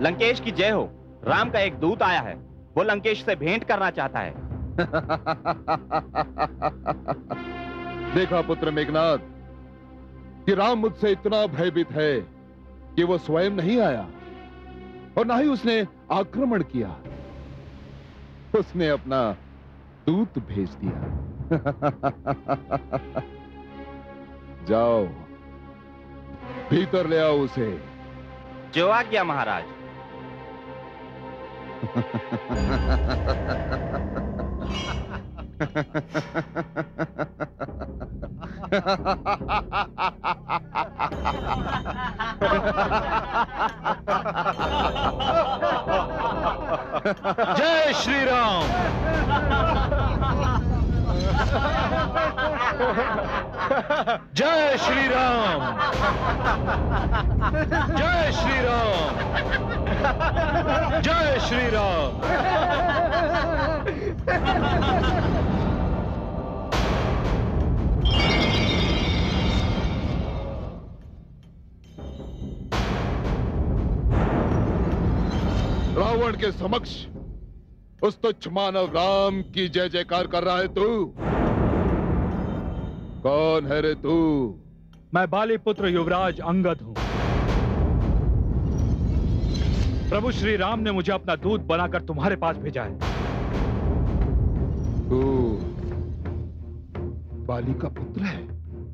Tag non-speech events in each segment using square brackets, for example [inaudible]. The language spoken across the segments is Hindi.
लंकेश की जय हो। राम का एक दूत आया है। वो लंकेश से भेंट करना चाहता है। [laughs] देखा पुत्र मेघनाथ कि राम मुझसे इतना भयभीत है कि वो स्वयं नहीं आया और ना ही उसने आक्रमण किया। उसने अपना दूत भेज दिया। [laughs] जाओ भीतर ले आओ उसे। जो आ गया महाराज। जय श्री राम [laughs] जय श्री राम जय श्री राम जय श्री राम रावण के समक्ष उस तुच्छ मानव राम की जय जयकार कर रहा है तू। कौन है रे तू? मैं बाली पुत्र युवराज अंगद हूँ। प्रभु श्री राम ने मुझे अपना दूध बनाकर तुम्हारे पास भेजा है। तू बाली का पुत्र है?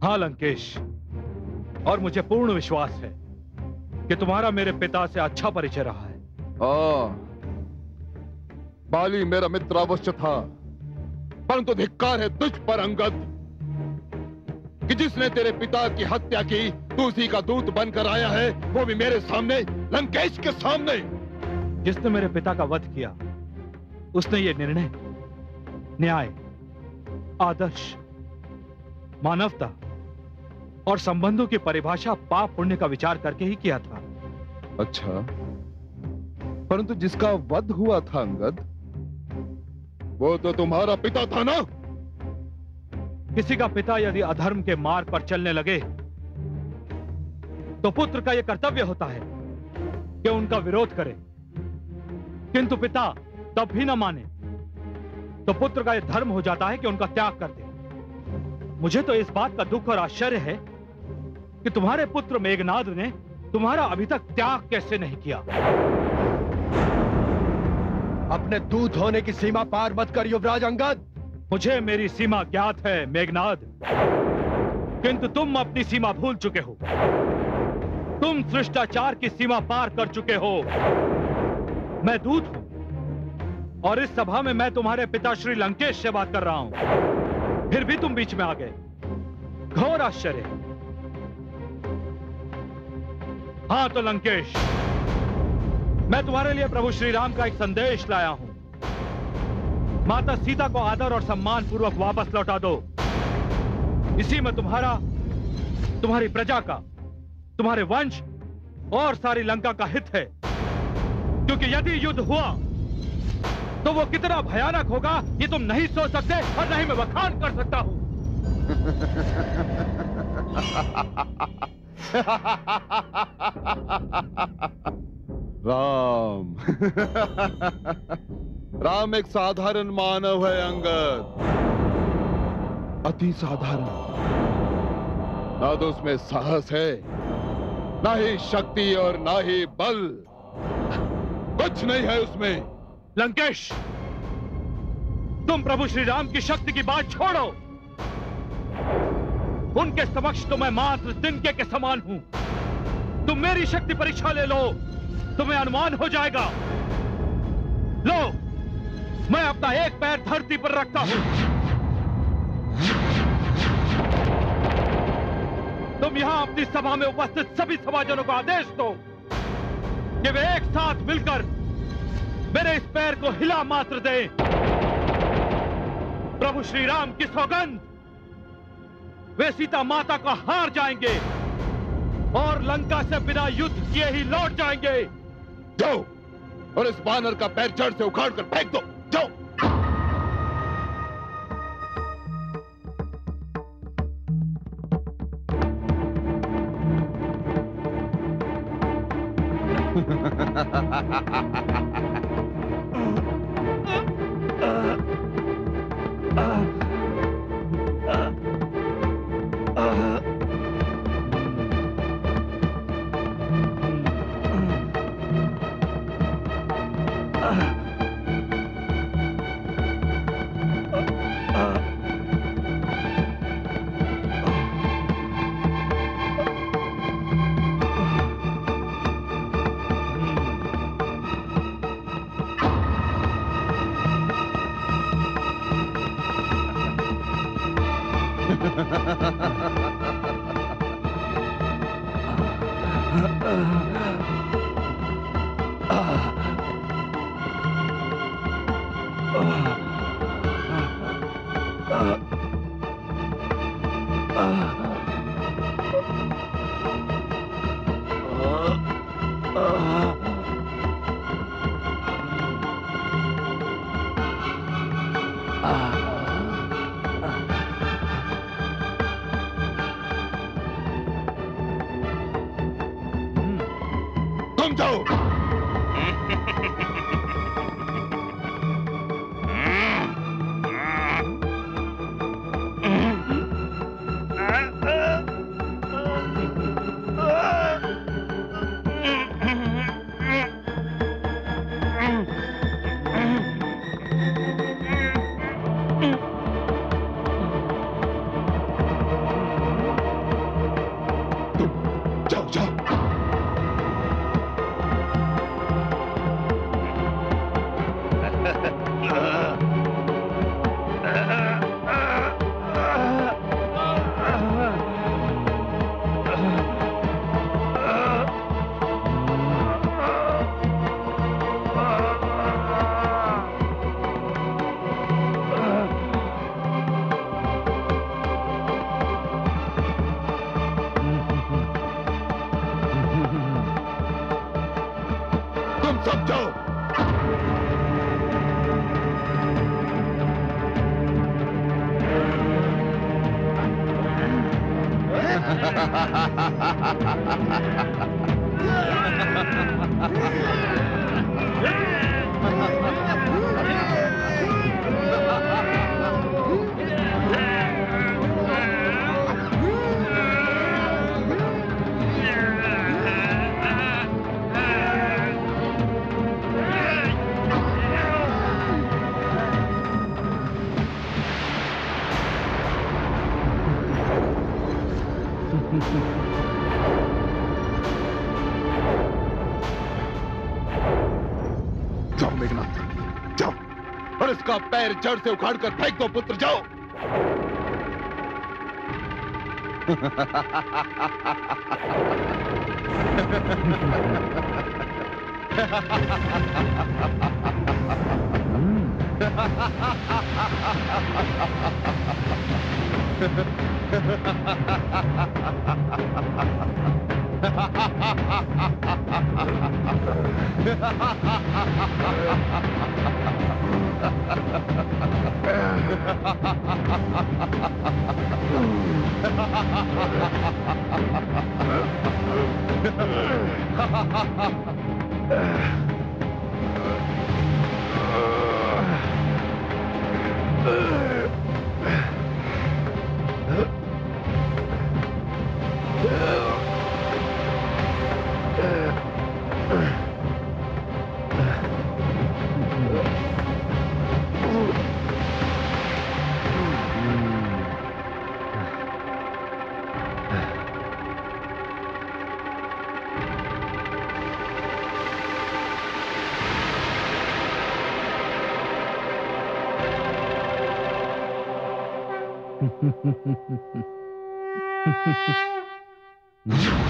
हाँ लंकेश। और मुझे पूर्ण विश्वास है कि तुम्हारा मेरे पिता से अच्छा परिचय रहा है। आ, बाली मेरा मित्र अवश्य था। परंतु धिक्कार है तुझ पर अंगद। कि जिसने तेरे पिता की हत्या की तू उसी का दूत बनकर आया है वो भी मेरे सामने लंकेश के सामने। जिसने मेरे पिता का वध किया उसने ये निर्णय न्याय आदर्श मानवता और संबंधों की परिभाषा पाप पुण्य का विचार करके ही किया था। अच्छा। परंतु जिसका वध हुआ था अंगद वो तो तुम्हारा पिता था ना? किसी का पिता यदि अधर्म के मार्ग पर चलने लगे तो पुत्र का यह कर्तव्य होता है कि उनका विरोध करे। किंतु पिता तब भी न माने तो पुत्र का यह धर्म हो जाता है कि उनका त्याग कर दे। मुझे तो इस बात का दुख और आश्चर्य है कि तुम्हारे पुत्र मेघनाद ने तुम्हारा अभी तक त्याग कैसे नहीं किया। अपने दूत होने की सीमा पार मत कर युवराज अंगद। मुझे मेरी सीमा ज्ञात है, मेघनाद। किंतु तुम अपनी सीमा भूल चुके हो। तुम शिष्टाचार की सीमा पार कर चुके हो। मैं दूत हूँ, और इस सभा में मैं तुम्हारे पिता श्री लंकेश से बात कर रहा हूँ। फिर भी तुम बीच में आ गए। घोर आश्चर्य। हाँ तो लंकेश मैं तुम्हारे लिए प्रभु श्री राम का एक संदेश लाया हूँ। माता सीता को आदर और सम्मान पूर्वक वापस लौटा दो। इसी में तुम्हारा, तुम्हारी प्रजा का, तुम्हारे वंश और सारी लंका का हित है। क्योंकि यदि युद्ध हुआ तो वो कितना भयानक होगा, ये तुम नहीं सोच सकते और नहीं मैं बखान कर सकता हूँ। [laughs] राम। राम एक साधारण मानव है, अंगद। अति साधारण। ना तो उसमें साहस है, ना ही शक्ति और ना ही बल। कुछ नहीं है उसमें। लंकेश, तुम प्रभु श्री राम की शक्ति की बात छोड़ो। उनके समक्ष तो मैं मात्र तिनके के समान हूँ। तुम मेरी शक्ति परीक्षा ले लो। तुम्हें अनुमान हो जाएगा। लो, मैं अपना एक पैर धरती पर रखता हूँ। तुम यहाँ अपनी सभा में उपस्थित सभी सभाजनों को आदेश दो कि वे एक साथ मिलकर मेरे इस पैर को हिला मात्र दें। प्रभु श्री राम की सौगंध, वे सीता माता को हार जाएँगे और लंका से बिना युद्ध किए ही लौट जाएँगे। जाओ और इस बानर का पैर जड़ से उखाड़ कर फेंक दो। जाओ। तुम [laughs] जाओ जाओ सब जाओ जाओ उसका पैर जड़ से उखाड़ कर फेंक दो पुत्र जाओ। [laughs] Mm-hmm.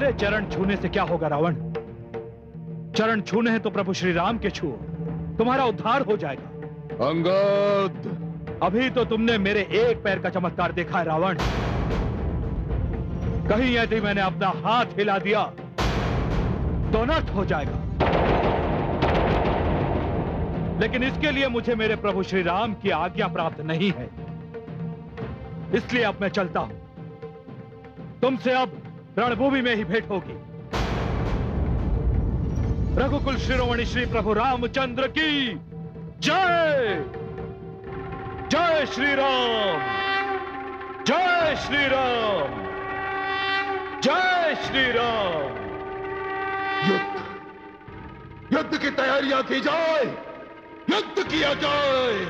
मेरे चरण छूने से क्या होगा रावण? चरण छूने हैं तो प्रभु श्री राम के छुओ। तुम्हारा उद्धार हो जाएगा। अंगद! अभी तो तुमने मेरे एक पैर का चमत्कार देखा है रावण। कहीं यदि मैंने अपना हाथ हिला दिया तो अनर्थ हो जाएगा। लेकिन इसके लिए मुझे मेरे प्रभु श्री राम की आज्ञा प्राप्त नहीं है। इसलिए अब मैं चलता हूँ। तुमसे अब रणभूमि में ही भेंट होगी। रघुकुल शिरोमणि श्री प्रभु रामचंद्र की जय। जय श्री राम जय श्री राम जय श्री राम युद्ध। युद्ध की तैयारियाँ की जाए। युद्ध किया जाए।